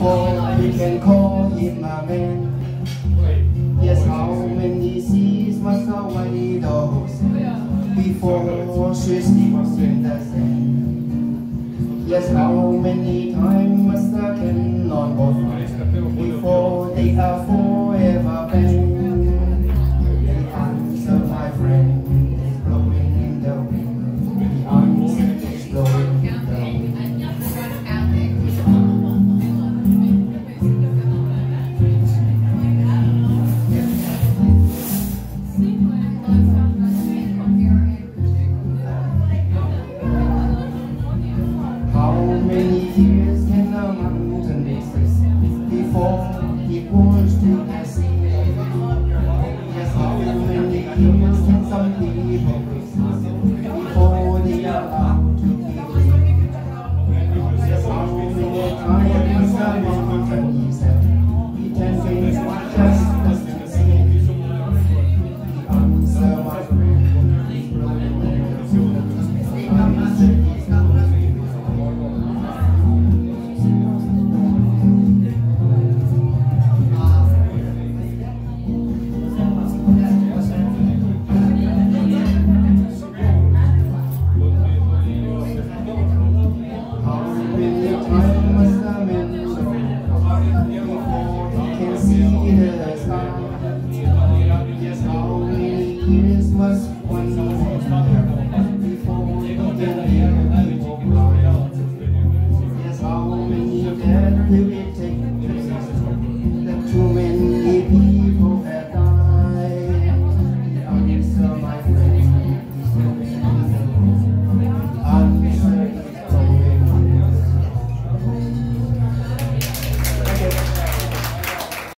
before we can call him a man. Yes, how many seas must the white dogs before she sleeps in the sand? Yes, how many times must the cannon go before they are forever can see the? Yes, how many years must one before can? Yes, how many